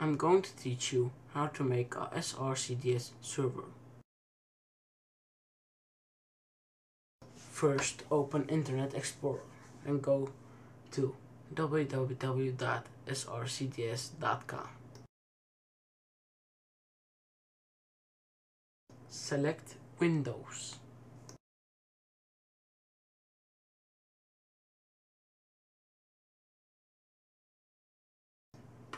I'm going to teach you how to make a SRCDS server. First open Internet Explorer and go to www.srcds.com. Select Windows.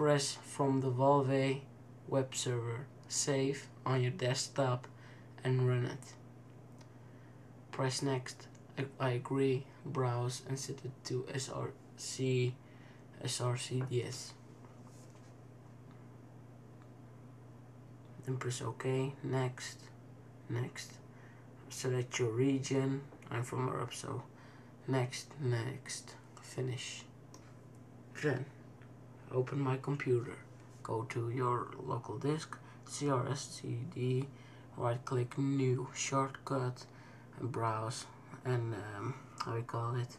Press from the Valve web server, save on your desktop and run it. Press next, I, I agree, browse and set it to SRC, SRCDS. Then press OK, next, next. Select your region, I'm from Europe so next, next, finish. Then open my computer. Go to your local disk, CRSCD, right click new shortcut and browse and um, how we call it?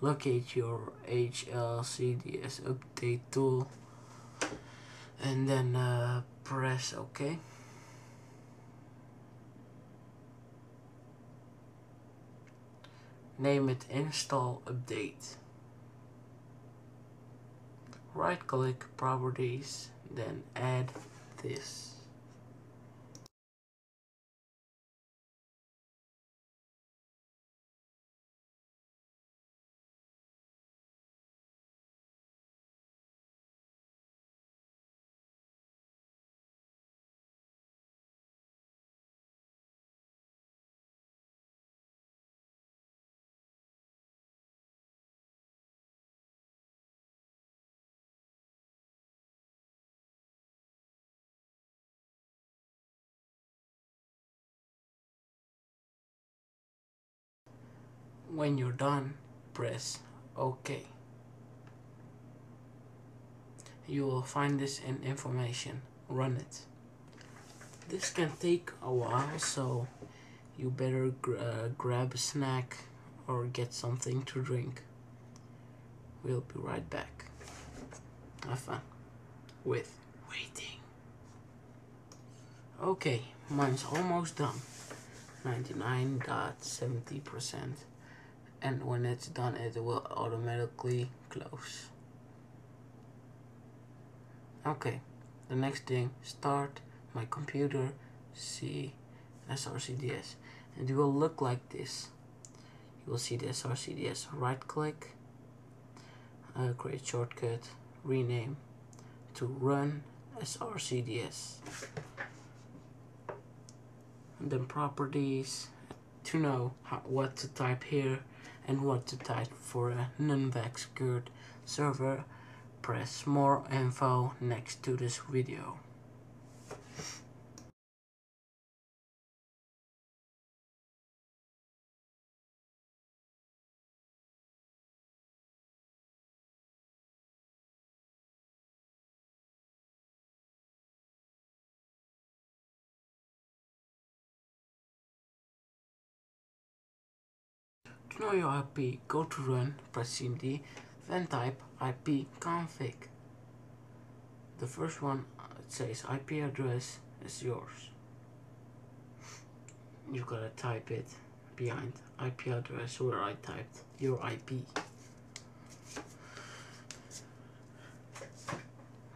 Locate your HLCDS update tool. And then uh, press OK. Name it install update right click properties then add this When you're done, press OK. You will find this in information. Run it. This can take a while, so you better gr uh, grab a snack or get something to drink. We'll be right back. Have fun with waiting. Okay, mine's almost done. 99.70% and when it's done it will automatically close. Okay the next thing start my computer see SRCDS and it will look like this. You will see the SRCDS right click uh, create shortcut rename to run SRCDS and then properties to know how, what to type here and what to type for a NunVac secured server, press more info next to this video. Know your IP, go to run, press cmd, then type ipconfig. The first one uh, it says IP address is yours. You gotta type it behind IP address where I typed your IP.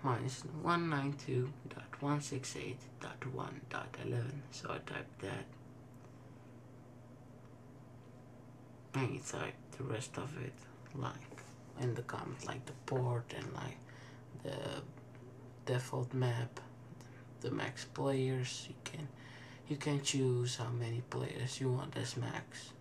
Mine is 192.168.1.11 so I typed that type the rest of it like in the comments like the port and like the default map the max players. You can you can choose how many players you want as max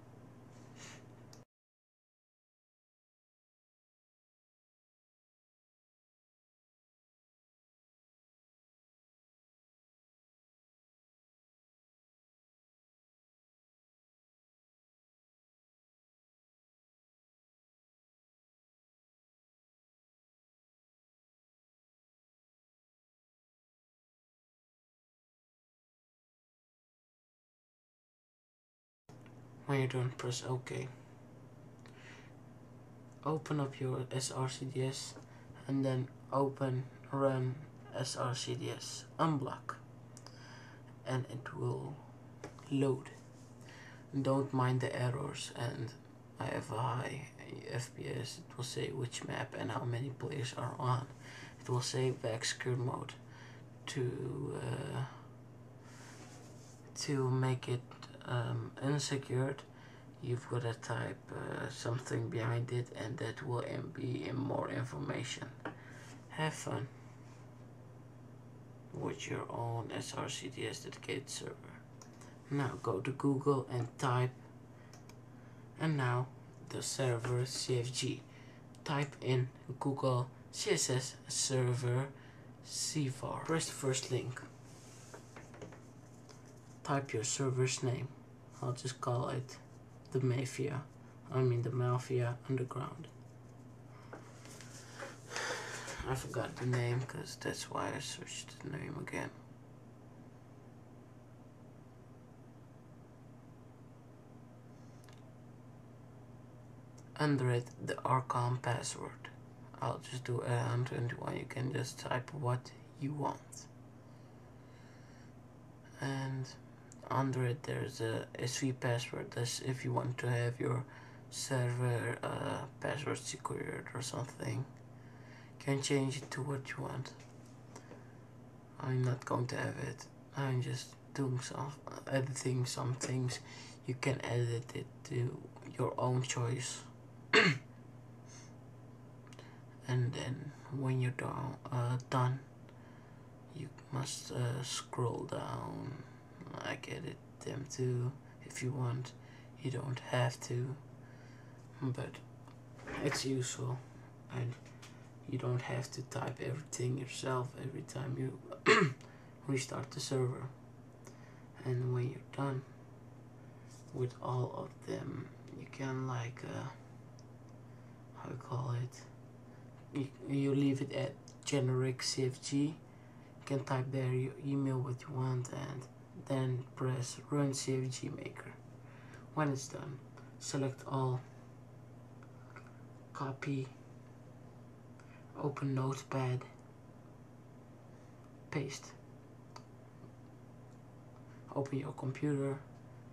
when you're done press OK? Open up your SRCDS and then open run srcds unblock. And it will load. Don't mind the errors and I have a high FPS it will say which map and how many players are on. It will say VAC secure mode to uh, to make it um, unsecured you've got to type uh, something behind it and that will be in more information. Have fun with your own srcds dedicated server. Now go to google and type and now the server cfg type in google css server cvar press the first link. Type your server's name I'll just call it the Mafia. I mean the Mafia Underground. I forgot the name because that's why I searched the name again. Under it, the rcon password. I'll just do a 121. You can just type what you want. And under it there's a SV password. That's if you want to have your server uh, password secured or something. You can change it to what you want. I'm not going to have it. I'm just doing some editing some things. You can edit it to your own choice. And then when you're done, uh, done you must uh, scroll down I get it them too. If you want you don't have to. But it's useful. And you don't have to type everything yourself every time you restart the server. And when you're done with all of them you can like uh, how you call it? You, you leave it at generic cfg you can type there your email what you want and then press run CFG maker. When it's done, select all, copy, open notepad, paste. Open your computer,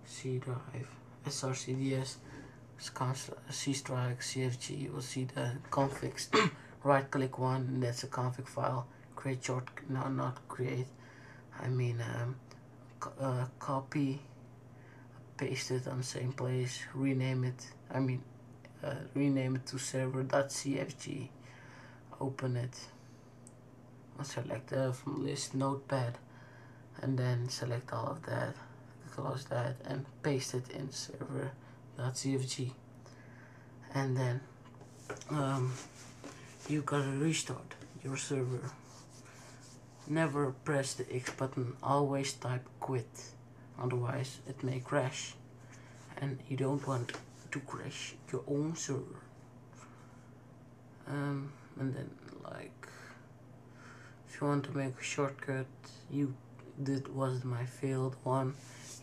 C drive, SRCDS, cstrike, CFG, you will see the configs. right click one, that's a config file, create short, no not create, I mean um, uh, copy paste it on the same place rename it I mean uh, rename it to server.cfg open it. Select the from list notepad and then select all of that close that and paste it in server.cfg and then um, you gotta restart your server Never press the X button, always type quit, otherwise it may crash. And you don't want to crash your own server. Um, and then like, if you want to make a shortcut, you did was my failed one.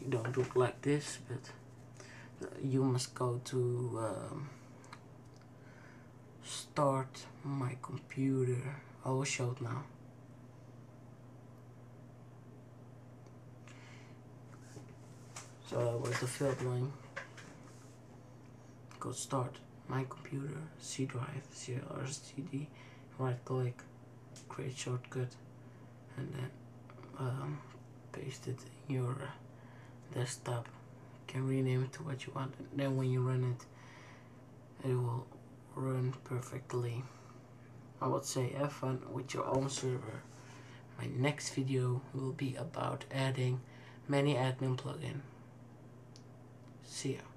You don't do it like this, but you must go to um, start my computer. I will show it now. So where's the field line? Go start my computer, C drive, CRSTD, right click, create shortcut, and then um, paste it in your desktop. You can rename it to what you want. And Then when you run it, it will run perfectly. I would say have fun with your own server. My next video will be about adding Mani admin plugin. See ya.